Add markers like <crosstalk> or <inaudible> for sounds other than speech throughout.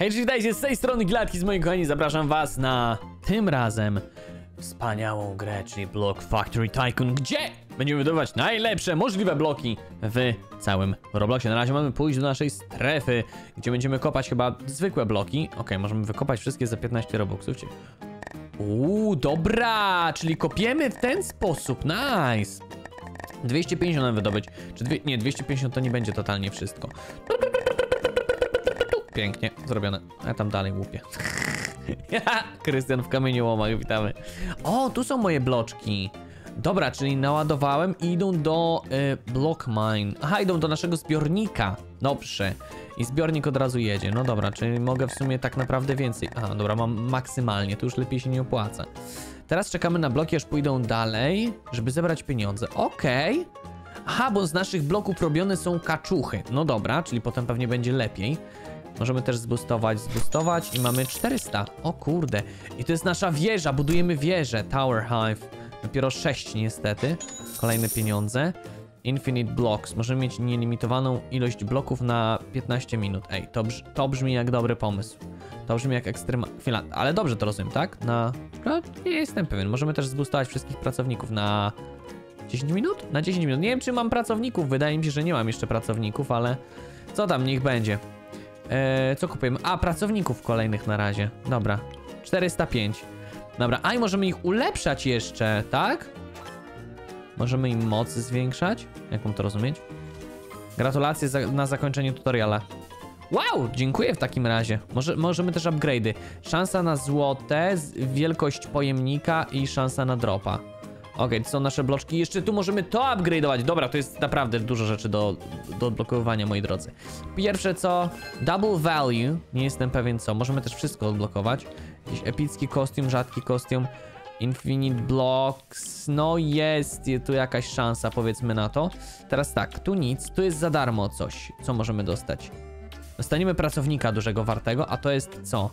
Hej, witajcie, z tej strony Gladki, z moimi kochani, zapraszam was na tym razem wspaniałą grę, czyli Block Factory Tycoon, gdzie będziemy wydobywać najlepsze możliwe bloki w całym Robloxie. Na razie mamy pójść do naszej strefy, gdzie będziemy kopać chyba zwykłe bloki. Ok, możemy wykopać wszystkie za 15 Robuxów. Uuu, dobra, czyli kopiemy w ten sposób, nice. 250 nam wydobyć, czy dwie, nie, 250 to nie będzie totalnie wszystko. Pięknie zrobione. A tam dalej łupię. <laughs> Krystian w kamieniołomach, witamy. O, tu są moje bloczki. Dobra, czyli naładowałem i idą do y, block mine. Aha, idą do naszego zbiornika. Dobrze. I zbiornik od razu jedzie. No dobra, czyli mogę w sumie tak naprawdę więcej. Aha, dobra, mam maksymalnie, to już lepiej się nie opłaca. Teraz czekamy na bloki, aż pójdą dalej, żeby zebrać pieniądze. Okej. Aha, bo z naszych bloków robione są kaczuchy. No dobra, czyli potem pewnie będzie lepiej. Możemy też zboostować, zboostować i mamy 400. O kurde. I to jest nasza wieża, budujemy wieżę. Tower Hive. Dopiero 6 niestety. Kolejne pieniądze. Infinite Blocks. Możemy mieć nielimitowaną ilość bloków na 15 minut. Ej, to, brz to brzmi jak dobry pomysł. To brzmi jak ekstrema... Chwila, ale dobrze to rozumiem, tak? Na... No, nie jestem pewien. Możemy też zboostować wszystkich pracowników na... 10 minut? Na 10 minut. Nie wiem, czy mam pracowników. Wydaje mi się, że nie mam jeszcze pracowników, ale... Co tam, niech będzie. Eee, co kupujemy? A, pracowników kolejnych na razie. Dobra. 405. Dobra, a i możemy ich ulepszać jeszcze, tak? Możemy im mocy zwiększać? Jak mam to rozumieć? Gratulacje za, na zakończenie tutoriala. Wow, dziękuję w takim razie. Może, możemy też upgrade'y. Szansa na złote, wielkość pojemnika i szansa na dropa. Okej, to są nasze bloczki. Jeszcze tu możemy to upgrade'ować. Dobra, to jest naprawdę dużo rzeczy do, do odblokowywania, moi drodzy. Pierwsze co, double value. Nie jestem pewien co. Możemy też wszystko odblokować. Jakiś epicki kostium, rzadki kostium. Infinite blocks. No jest tu jakaś szansa, powiedzmy na to. Teraz tak, tu nic. Tu jest za darmo coś. Co możemy dostać? Dostaniemy pracownika dużego wartego, a to jest co?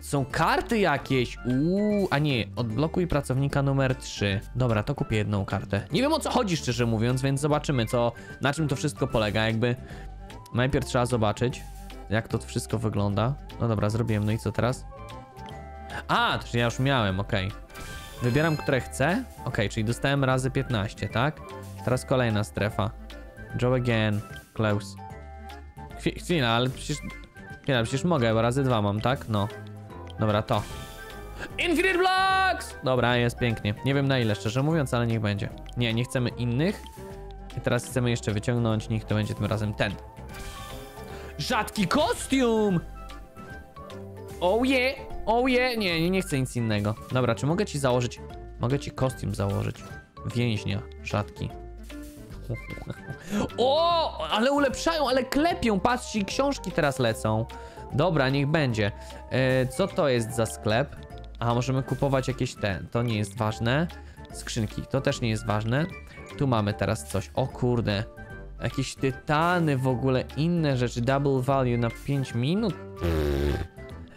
Są karty jakieś. Uuu, a nie, odblokuj pracownika numer 3. Dobra, to kupię jedną kartę. Nie wiem o co chodzi, szczerze mówiąc, więc zobaczymy, co, na czym to wszystko polega. Jakby najpierw trzeba zobaczyć, jak to wszystko wygląda. No dobra, zrobiłem. No i co teraz? A, to ja już miałem, okej. Wybieram, które chcę. Okej, czyli dostałem razy 15, tak? Teraz kolejna strefa. Joe again. Close. Chwi- Chwila, ale przecież... Chwila, przecież mogę, bo razy dwa mam, tak? No. Dobra, to. Infinite Blocks! Dobra, jest pięknie. Nie wiem na ile, szczerze mówiąc, ale niech będzie. Nie, nie chcemy innych. I teraz chcemy jeszcze wyciągnąć, niech to będzie tym razem ten. Rzadki kostium! Oh yeah! Oh yeah! Nie, nie, nie chcę nic innego. Dobra, czy mogę ci założyć... Mogę ci kostium założyć. Więźnia, rzadki. O, ale ulepszają, ale klepią. Patrzcie, książki teraz lecą. Dobra, niech będzie. E, co to jest za sklep? A możemy kupować jakieś te. To nie jest ważne. Skrzynki, to też nie jest ważne. Tu mamy teraz coś. O kurde. Jakieś tytany w ogóle, inne rzeczy. Double value na 5 minut.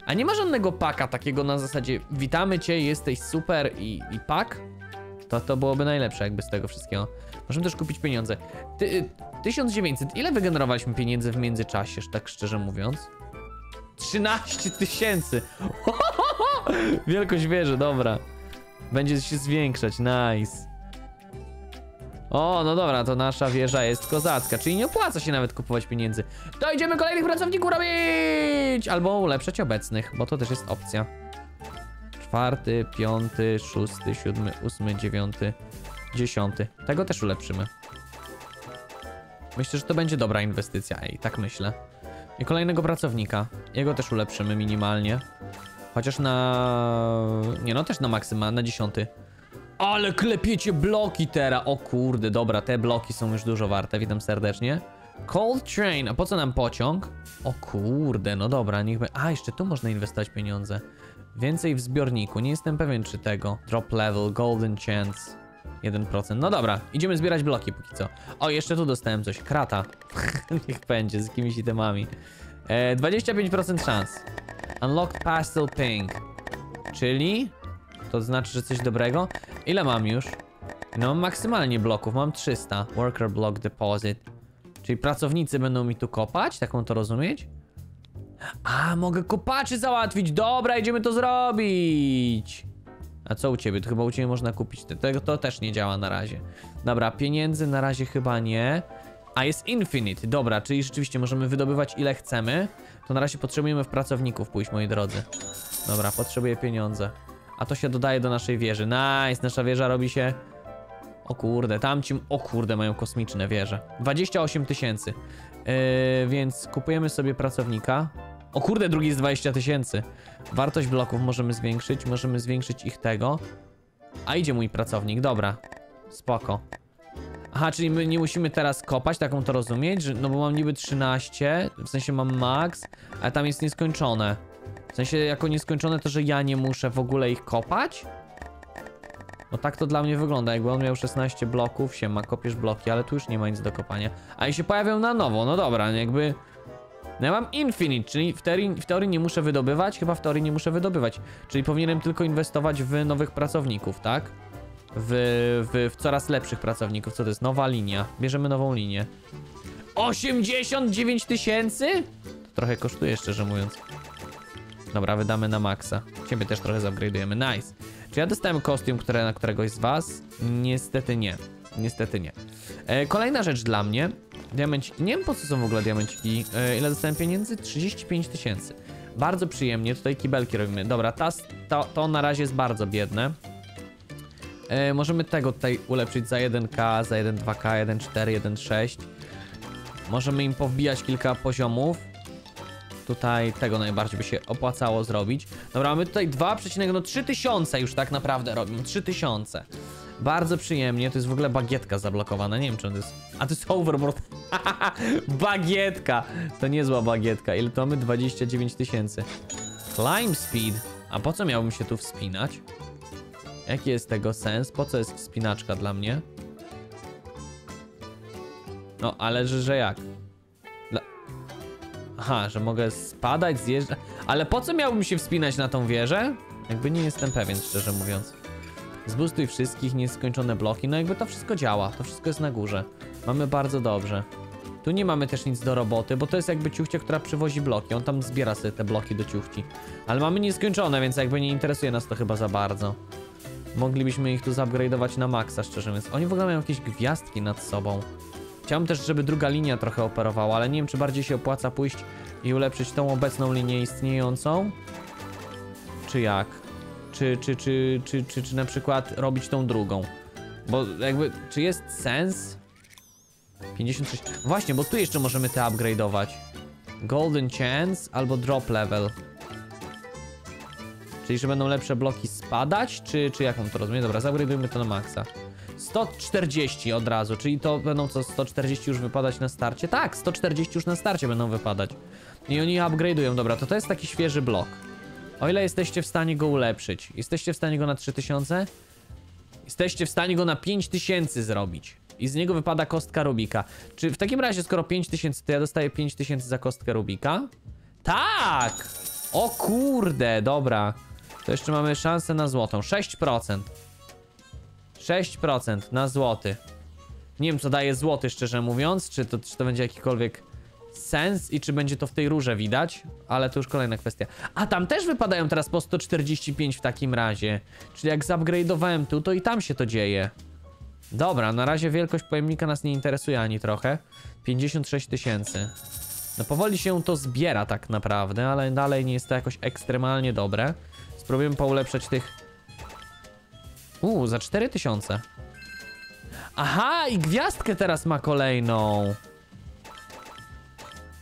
A nie ma żadnego paka takiego na zasadzie witamy cię, jesteś super i, i pak? To, to byłoby najlepsze jakby z tego wszystkiego. Możemy też kupić pieniądze. Ty, y, 1900. Ile wygenerowaliśmy pieniędzy w międzyczasie, tak szczerze mówiąc? 13 tysięcy. <laughs> Wielkość wieży, dobra. Będzie się zwiększać, nice. O, no dobra, to nasza wieża jest kozacka, czyli nie opłaca się nawet kupować pieniędzy. To idziemy kolejnych pracowników robić! Albo ulepszać obecnych, bo to też jest opcja. Czwarty, piąty, szósty, siódmy, ósmy, dziewiąty, dziesiąty. Tego też ulepszymy. Myślę, że to będzie dobra inwestycja, ej, tak myślę. I kolejnego pracownika. Jego też ulepszymy minimalnie. Chociaż na... Nie no, też na maksymalnie, na dziesiąty. Ale klepiecie bloki teraz. O kurde, dobra, te bloki są już dużo warte. Witam serdecznie. Cold Train, a po co nam pociąg? O kurde, no dobra, niech be... A, jeszcze tu można inwestować pieniądze. Więcej w zbiorniku, nie jestem pewien czy tego. Drop level, golden chance. 1%. No dobra, idziemy zbierać bloki póki co. O, jeszcze tu dostałem coś. Krata. <laughs> Niech będzie, z jakimiś itemami. E, 25% szans. Unlock pastel pink. Czyli... To znaczy, że coś dobrego? Ile mam już? No maksymalnie bloków, mam 300. Worker block deposit. Czyli pracownicy będą mi tu kopać? Tak mam to rozumieć? A, mogę kopaczy załatwić. Dobra, idziemy to zrobić. A co u ciebie? To chyba u ciebie można kupić. te- Tego to też nie działa na razie. Dobra, pieniędzy na razie chyba nie. A jest infinite. Dobra, czyli rzeczywiście możemy wydobywać ile chcemy. To na razie potrzebujemy w pracowników pójść, moi drodzy. Dobra, potrzebuję pieniądze. A to się dodaje do naszej wieży. Nice, nasza wieża robi się... O kurde, tamci... O kurde, mają kosmiczne wieże. 28 tysięcy. Yy, więc kupujemy sobie pracownika. O kurde, drugi jest 20 tysięcy. Wartość bloków możemy zwiększyć, możemy zwiększyć ich tego. A idzie mój pracownik, dobra. Spoko. Aha, czyli my nie musimy teraz kopać, taką to rozumieć, że, no bo mam niby 13, w sensie mam max, a tam jest nieskończone. W sensie jako nieskończone to, że ja nie muszę w ogóle ich kopać? No tak to dla mnie wygląda, jakby on miał 16 bloków, siema, kopiesz bloki, ale tu już nie ma nic do kopania. A i się pojawią na nowo, no dobra, jakby... No ja mam infinite, czyli w teorii, w teorii nie muszę wydobywać, chyba w teorii nie muszę wydobywać. Czyli powinienem tylko inwestować w nowych pracowników, tak? W, w, w coraz lepszych pracowników. Co to jest? Nowa linia. Bierzemy nową linię. 89 tysięcy? To trochę kosztuje, szczerze mówiąc. Dobra, wydamy na maksa. Ciebie też trochę zupgrade'ujemy. Nice. Czy ja dostałem kostium, które, na któregoś z was? Niestety nie. Niestety nie. E, kolejna rzecz dla mnie. Diamenciki. Nie wiem po co są w ogóle diamenciki. E, ile dostałem pieniędzy? 35 tysięcy. Bardzo przyjemnie. Tutaj kibelki robimy. Dobra, ta, to, to na razie jest bardzo biedne. E, możemy tego tutaj ulepszyć za 1K, za 1.2K, 1.4, 1.6. Możemy im powbijać kilka poziomów. Tutaj tego najbardziej by się opłacało zrobić. Dobra, mamy tutaj 2,3 tysiące już tak naprawdę robimy. 3000. Bardzo przyjemnie. To jest w ogóle bagietka zablokowana. Nie wiem, czy to jest... A to jest overboard. <laughs> bagietka. To niezła bagietka. Ile to mamy? 29 tysięcy. Climb speed. A po co miałbym się tu wspinać? Jaki jest tego sens? Po co jest wspinaczka dla mnie? No, ale że, że jak? Dla... Aha, że mogę spadać, zjeżdżać. Ale po co miałbym się wspinać na tą wieżę? Jakby nie jestem pewien, szczerze mówiąc. Zbustuj wszystkich, nieskończone bloki. No jakby to wszystko działa, to wszystko jest na górze. Mamy bardzo dobrze. Tu nie mamy też nic do roboty, bo to jest jakby ciuchcia, która przywozi bloki. On tam zbiera sobie te bloki do ciuchci. Ale mamy nieskończone, więc jakby nie interesuje nas to chyba za bardzo. Moglibyśmy ich tu zupgrade'ować na maksa, szczerze mówiąc. Oni w ogóle mają jakieś gwiazdki nad sobą. Chciałbym też, żeby druga linia trochę operowała, ale nie wiem, czy bardziej się opłaca pójść i ulepszyć tą obecną linię istniejącą. Czy jak? Czy, czy, czy, czy, czy, czy na przykład robić tą drugą? Bo jakby, czy jest sens? 56. Właśnie, bo tu jeszcze możemy te upgrade'ować. Golden Chance albo Drop Level. Czyli, że będą lepsze bloki spadać, czy, czy jak mam to rozumieć? Dobra, zupgrade'ujmy to na maksa. 140 od razu, czyli to będą co 140 już wypadać na starcie? Tak, 140 już na starcie będą wypadać. I oni upgrade'ują, dobra, to to jest taki świeży blok. O ile jesteście w stanie go ulepszyć? Jesteście w stanie go na 3000? Jesteście w stanie go na 5000 zrobić. I z niego wypada kostka Rubika. Czy w takim razie, skoro 5000, to ja dostaję 5000 za kostkę Rubika? Tak! O kurde, dobra. To jeszcze mamy szansę na złotą. 6%. 6% na złoty. Nie wiem, co daje złoty, szczerze mówiąc. Czy to, czy to będzie jakikolwiek sens i czy będzie to w tej rurze widać, ale to już kolejna kwestia. A tam też wypadają teraz po 145 w takim razie. Czyli jak zupgrade'owałem tu, to i tam się to dzieje. Dobra, na razie wielkość pojemnika nas nie interesuje ani trochę. 56 tysięcy. No powoli się to zbiera tak naprawdę, ale dalej nie jest to jakoś ekstremalnie dobre. Spróbujemy poulepszać tych... Uuu, za 4000. Aha, i gwiazdkę teraz ma kolejną.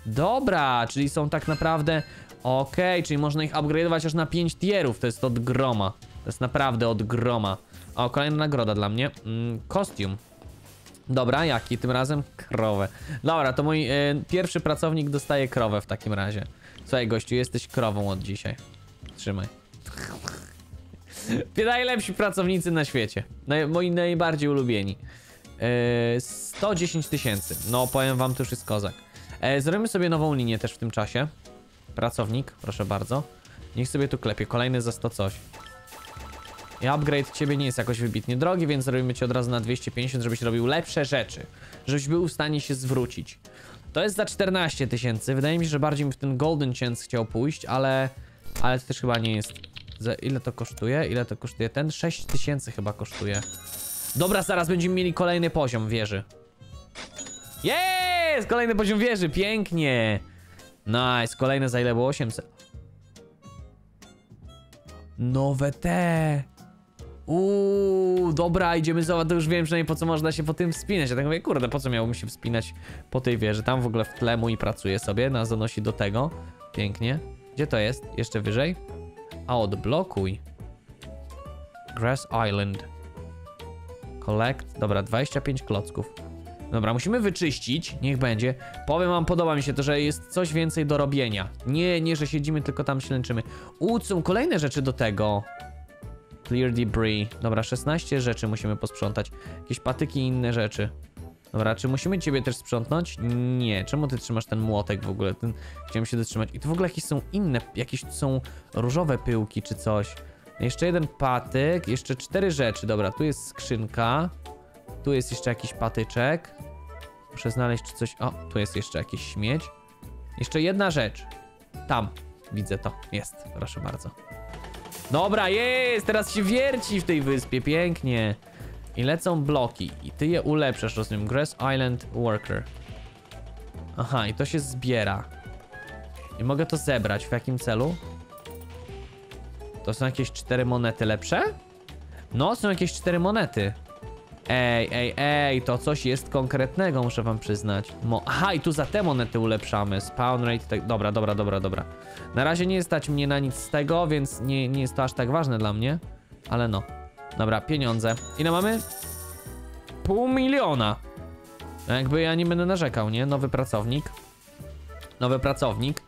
Dobra, czyli są tak naprawdę... Okej, czyli można ich upgrade'ować aż na 5 tierów, to jest od groma. To jest naprawdę od groma. O, kolejna nagroda dla mnie. Mm, kostium. Dobra, jaki tym razem? Krowę. Dobra, to mój y, pierwszy pracownik dostaje krowę w takim razie. Słuchaj, gościu, jesteś krową od dzisiaj. Trzymaj. <laughs> Najlepsi pracownicy na świecie. Naj, moi najbardziej ulubieni. Yy, 110 tysięcy. No, powiem wam, to już jest kozak. E, zrobimy sobie nową linię też w tym czasie. Pracownik, proszę bardzo. Niech sobie tu klepie. Kolejny za 100 coś. I upgrade ciebie nie jest jakoś wybitnie drogi, więc zrobimy ci od razu na 250, żebyś robił lepsze rzeczy. Żebyś był w stanie się zwrócić. To jest za 14 tysięcy. Wydaje mi się, że bardziej w ten Golden Chance chciał pójść, ale... Ale to też chyba nie jest... Za ile to kosztuje? Ile to kosztuje? Ten 6 tysięcy chyba kosztuje. Dobra, zaraz będziemy mieli kolejny poziom wieży. Jest! Kolejny poziom wieży, pięknie! Nice, kolejne za ile było? 800. Nowe te. Uuu, dobra, idziemy za, to już wiem przynajmniej po co można się po tym wspinać. Ja tak mówię, kurde, po co miałbym się wspinać po tej wieży? Tam w ogóle w tle mój pracuje sobie, nas zanosi do tego. Pięknie. Gdzie to jest? Jeszcze wyżej? A, odblokuj. Grass Island. Collect. Dobra, 25 klocków. Dobra, musimy wyczyścić, niech będzie. Powiem wam, podoba mi się to, że jest coś więcej do robienia. Nie, nie, że siedzimy, tylko tam ślęczymy. U, są kolejne rzeczy do tego. Clear debris. Dobra, 16 rzeczy musimy posprzątać. Jakieś patyki i inne rzeczy. Dobra, czy musimy ciebie też sprzątnąć? Nie. Czemu ty trzymasz ten młotek w ogóle? Ten... Chciałem się dotrzymać. I tu w ogóle jakieś są inne, jakieś tu są różowe pyłki czy coś. Jeszcze jeden patyk, jeszcze cztery rzeczy. Dobra, tu jest skrzynka. Tu jest jeszcze jakiś patyczek. Muszę znaleźć coś... O, tu jest jeszcze jakiś śmieć. Jeszcze jedna rzecz. Tam. Widzę to. Jest. Proszę bardzo. Dobra, jest! Teraz się wierci w tej wyspie. Pięknie. I lecą bloki. I ty je ulepszasz, rozumiem. Grass Island Worker. Aha, i to się zbiera. I mogę to zebrać. W jakim celu? To są jakieś cztery monety lepsze? No, są jakieś cztery monety. Ej, ej, ej, to coś jest konkretnego, muszę wam przyznać. Mo Aha, i tu za te monety ulepszamy. Spawn rate, tak... dobra, dobra, dobra, dobra. Na razie nie stać mnie na nic z tego, więc nie, nie jest to aż tak ważne dla mnie. Ale no. Dobra, pieniądze. Ile mamy? Pół miliona. Jakby ja nie będę narzekał, nie? Nowy pracownik. Nowy pracownik.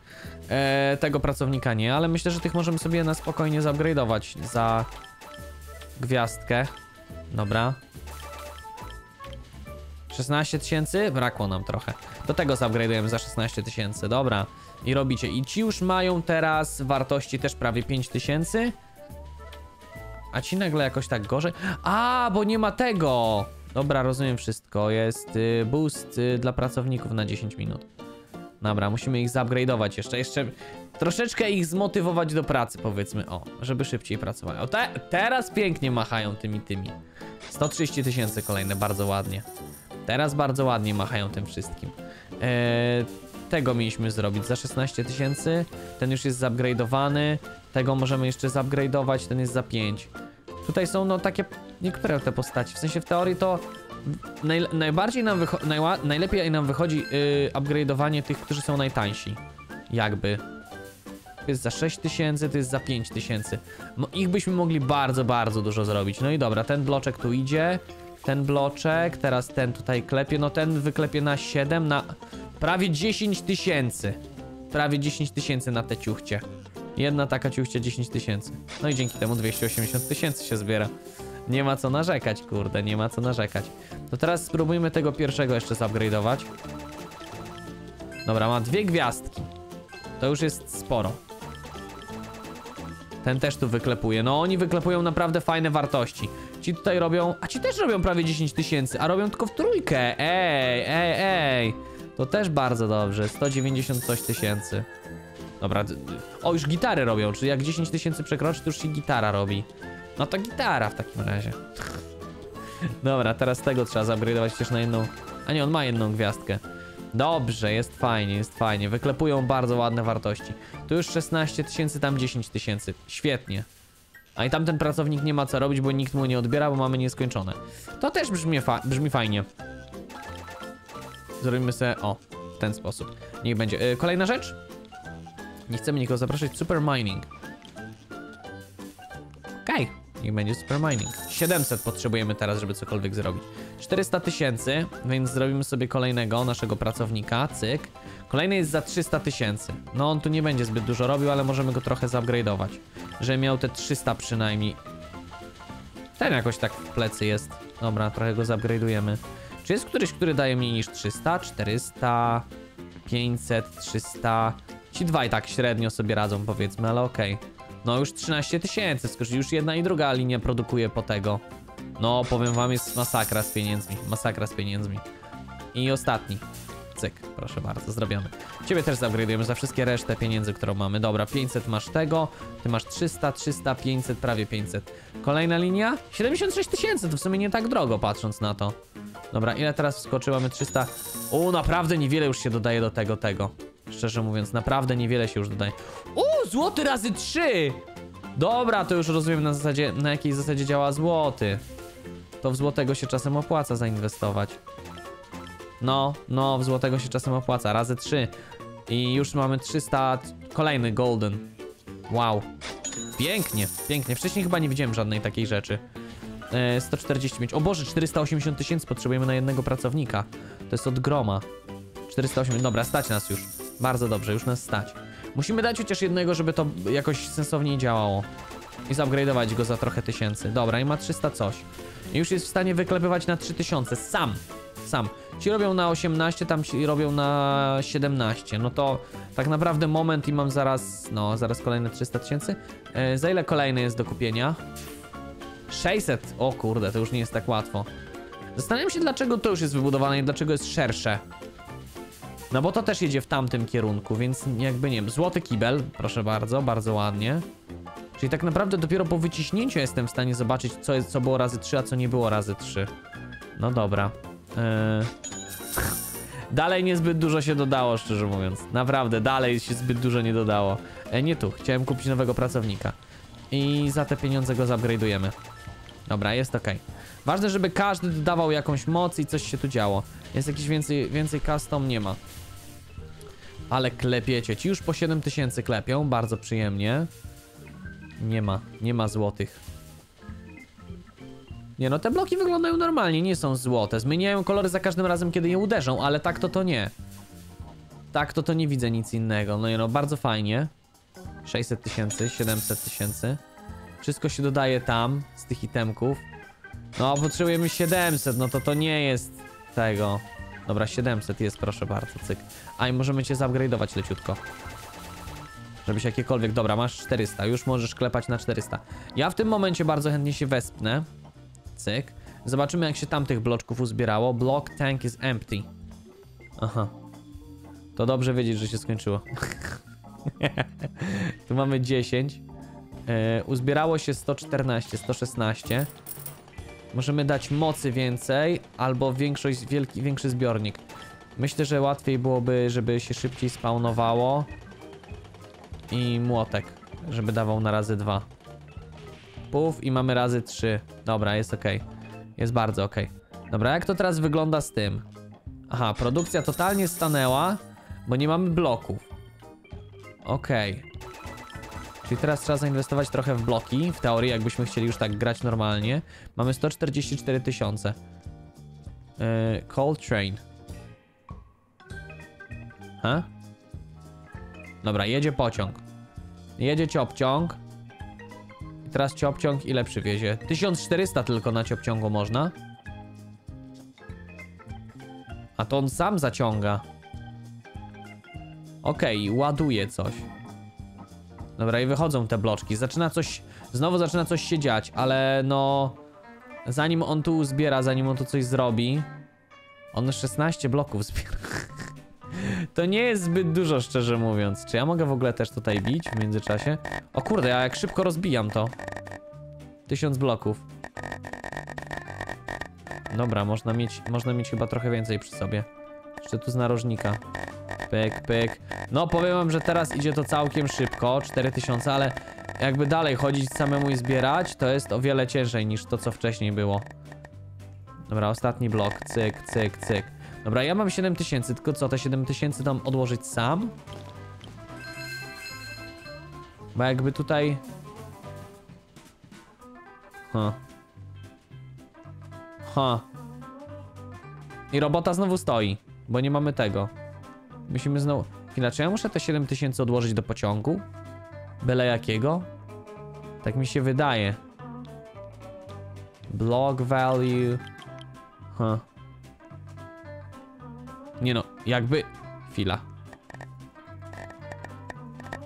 Eee, tego pracownika nie, ale myślę, że tych możemy sobie na spokojnie zupgrade'ować za gwiazdkę. Dobra. 16 tysięcy? Brakło nam trochę. Do tego zupgrade'ujemy za 16 tysięcy, dobra. I robicie. I ci już mają teraz wartości też prawie 5 tysięcy. A ci nagle jakoś tak gorzej? A, bo nie ma tego! Dobra, rozumiem wszystko. Jest y, boost y, dla pracowników na 10 minut. Dobra, musimy ich zupgrade'ować jeszcze. Jeszcze troszeczkę ich zmotywować do pracy, powiedzmy. O, żeby szybciej pracowali. O, te, teraz pięknie machają tymi, tymi. 130 tysięcy kolejne, bardzo ładnie. Teraz bardzo ładnie machają tym wszystkim. Eee, tego mieliśmy zrobić za 16 tysięcy. Ten już jest zupgrade'owany. Tego możemy jeszcze zupgrade'ować, ten jest za 5. Tutaj są no takie niektóre te postaci. W sensie w teorii to naj, najbardziej nam najlepiej nam wychodzi yy, upgrade'owanie tych, którzy są najtańsi. Jakby. To jest za 6 tysięcy, to jest za 5 tysięcy. No, ich byśmy mogli bardzo, bardzo dużo zrobić. No i dobra, ten bloczek tu idzie. Ten bloczek, teraz ten tutaj klepie. No ten wyklepie na 7, na prawie 10 tysięcy. Prawie 10 tysięcy na te ciuchcie. Jedna taka ciuchcia 10 tysięcy. No i dzięki temu 280 tysięcy się zbiera. Nie ma co narzekać, kurde, nie ma co narzekać. To teraz spróbujmy tego pierwszego jeszcze zupgrade'ować. Dobra, ma dwie gwiazdki. To już jest sporo. Ten też tu wyklepuje. No oni wyklepują naprawdę fajne wartości. Ci tutaj robią... A ci też robią prawie 10 tysięcy, a robią tylko w trójkę. Ej, ej, ej. To też bardzo dobrze. 190 coś tysięcy. Dobra, o już gitary robią, czyli jak 10 tysięcy przekroczy, to już się gitara robi. No to gitara w takim razie. Dobra, teraz tego trzeba zupgrade'ować też na jedną... A nie, on ma jedną gwiazdkę. Dobrze, jest fajnie, jest fajnie. Wyklepują bardzo ładne wartości. Tu już 16 tysięcy, tam 10 tysięcy. Świetnie. A i tamten pracownik nie ma co robić, bo nikt mu nie odbiera, bo mamy nieskończone. To też brzmi, fa brzmi fajnie. Zrobimy sobie, o, w ten sposób. Niech będzie. Yy, kolejna rzecz? Nie chcemy nikogo zapraszać. Super mining. Niech będzie super mining. 700 potrzebujemy teraz, żeby cokolwiek zrobić. 400 tysięcy, więc zrobimy sobie kolejnego naszego pracownika. Cyk. Kolejny jest za 300 tysięcy. No on tu nie będzie zbyt dużo robił, ale możemy go trochę zupgrade'ować. Że miał te 300 przynajmniej. Ten jakoś tak w plecy jest. Dobra, trochę go zupgrade'ujemy. Czy jest któryś, który daje mniej niż 300? 400, 500, 300. Ci dwaj tak średnio sobie radzą powiedzmy, ale okej. Okay. No już 13 tysięcy, skoro już jedna i druga linia produkuje po tego. No powiem wam jest masakra z pieniędzmi, masakra z pieniędzmi. I ostatni. cyk, proszę bardzo, zrobione. Ciebie też zaupgrade'ujemy za wszystkie resztę pieniędzy, którą mamy. Dobra, 500 masz tego, ty masz 300, 300, 500, prawie 500. Kolejna linia? 76 tysięcy, to w sumie nie tak drogo, patrząc na to. Dobra, ile teraz wskoczy? Mamy 300. O, naprawdę niewiele już się dodaje do tego, tego. Szczerze mówiąc, naprawdę niewiele się już dodaje. O, złoty razy 3! Dobra, to już rozumiem na zasadzie, na jakiej zasadzie działa złoty. To w złotego się czasem opłaca zainwestować. No, no, w złotego się czasem opłaca, razy 3. I już mamy 300, kolejny golden. Wow. Pięknie, pięknie. Wcześniej chyba nie widziałem żadnej takiej rzeczy. E, 145. O Boże, 480 tysięcy potrzebujemy na jednego pracownika. To jest od groma. 480. Dobra, stać nas już. Bardzo dobrze, już nas stać. Musimy dać chociaż jednego, żeby to jakoś sensowniej działało. I zupgrade'ować go za trochę tysięcy. Dobra, i ma 300 coś. I już jest w stanie wyklepywać na 3000. Sam. Sam. Ci robią na 18, tam ci robią na 17. No to tak naprawdę moment i mam zaraz, no zaraz kolejne 300 tysięcy. E, za ile kolejny jest do kupienia? 600. O kurde, to już nie jest tak łatwo. Zastanawiam się, dlaczego to już jest wybudowane i dlaczego jest szersze. No bo to też jedzie w tamtym kierunku, więc jakby nie wiem. Złoty kibel, proszę bardzo, bardzo ładnie. Czyli tak naprawdę dopiero po wyciśnięciu jestem w stanie zobaczyć, co, jest, co było razy 3, a co nie było razy 3. No dobra. Eee... <laughs> Dalej niezbyt dużo się dodało, szczerze mówiąc. Naprawdę, dalej się zbyt dużo nie dodało. E, nie tu, chciałem kupić nowego pracownika. I za te pieniądze go zupgrade'ujemy. Dobra, jest ok. Ważne, żeby każdy dodawał jakąś moc i coś się tu działo. Jest jakiś więcej, więcej custom? Nie ma. Ale klepiecie. Ci już po 7000 klepią, bardzo przyjemnie. Nie ma, nie ma złotych. Nie no, te bloki wyglądają normalnie, nie są złote. Zmieniają kolory za każdym razem, kiedy je uderzą, ale tak to to nie. Tak to to nie widzę nic innego. No nie no, bardzo fajnie. 600 tysięcy, 700 tysięcy. Wszystko się dodaje tam, z tych itemków. No, potrzebujemy 700, no to to nie jest tego. Dobra, 700 jest, proszę bardzo, cyk. A i możemy cię zupgrade'ować leciutko. Żebyś jakiekolwiek, dobra, masz 400, już możesz klepać na 400. Ja w tym momencie bardzo chętnie się wespnę. Cyk. Zobaczymy jak się tamtych bloczków uzbierało. Block tank is empty. Aha. To dobrze wiedzieć, że się skończyło. <laughs> tu mamy 10. E, uzbierało się 114, 116. Możemy dać mocy więcej, albo większość, wielki, większy zbiornik. Myślę, że łatwiej byłoby, żeby się szybciej spawnowało. I młotek, żeby dawał na razy dwa. Puf i mamy razy trzy. Dobra, jest ok. Jest bardzo ok. Dobra, jak to teraz wygląda z tym? Aha, produkcja totalnie stanęła, bo nie mamy bloków. Okej. Czyli teraz trzeba zainwestować trochę w bloki, w teorii, jakbyśmy chcieli już tak grać normalnie. Mamy 144 tysiące. Yy, Train. Ha? Dobra, jedzie pociąg. Jedzie ciopciąg. I teraz ciopciąg ile przywiezie? 1400 tylko na ciopciągu można. A to on sam zaciąga. Okej, ładuje coś. Dobra, i wychodzą te bloczki. Zaczyna coś. Znowu zaczyna coś się dziać, ale no. Zanim on tu zbiera, zanim on tu coś zrobi. On 16 bloków zbiera. <laughs> To nie jest zbyt dużo, szczerze mówiąc. Czy ja mogę w ogóle też tutaj bić w międzyczasie? O kurde, ja jak szybko rozbijam to. Tysiąc bloków. Dobra, można mieć, można mieć chyba trochę więcej przy sobie. Jeszcze tu z narożnika. Pyk, pyk. No powiem wam, że teraz idzie to całkiem szybko, 4000, ale jakby dalej chodzić samemu i zbierać, to jest o wiele ciężej niż to, co wcześniej było. Dobra, ostatni blok, cyk, cyk, cyk. Dobra, ja mam 7000, tylko co, te 7000 tam odłożyć sam? Bo jakby tutaj... Ha. Ha. I robota znowu stoi, bo nie mamy tego. Musimy znowu... Chwila, czy ja muszę te 7000 odłożyć do pociągu? Byle jakiego? Tak mi się wydaje. Block value... Huh. Nie no, jakby... Chwila.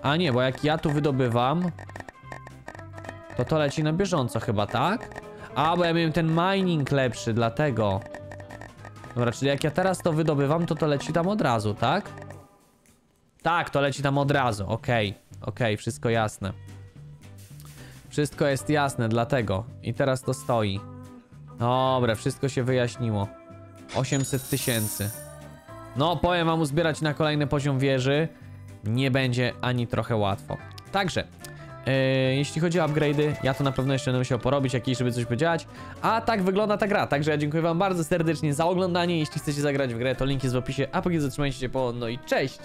A nie, bo jak ja tu wydobywam... To to leci na bieżąco chyba, tak? A, bo ja miałem ten mining lepszy, dlatego. Dobra, czyli jak ja teraz to wydobywam, to to leci tam od razu, tak? Tak, to leci tam od razu, okej, okej, wszystko jasne. Wszystko jest jasne, dlatego. I teraz to stoi. Dobra, wszystko się wyjaśniło. 800 tysięcy. No, powiem wam, uzbierać na kolejny poziom wieży nie będzie ani trochę łatwo. Także, e, jeśli chodzi o upgrade'y, ja to na pewno jeszcze będę musiał porobić jakieś, żeby coś podziałać. A tak wygląda ta gra, także ja dziękuję wam bardzo serdecznie za oglądanie. Jeśli chcecie zagrać w grę, to link jest w opisie, a póki zatrzymajcie się po, no i cześć!